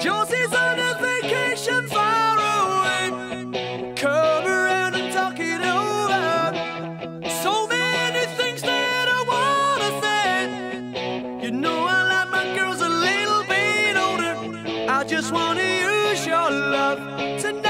Josie's on a vacation far away. Come around and talk it over. So many things that I wanna say. You know I like my girls a little bit older. I just wanna use your love tonight.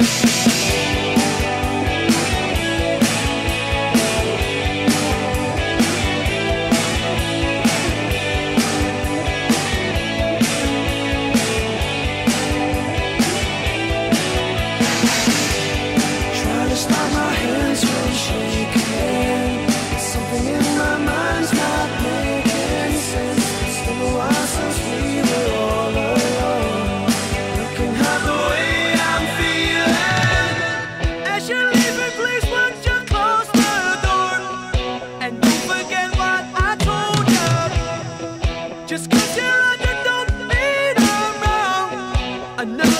Trying Just 'cause you're on, you don't mean wrong. Another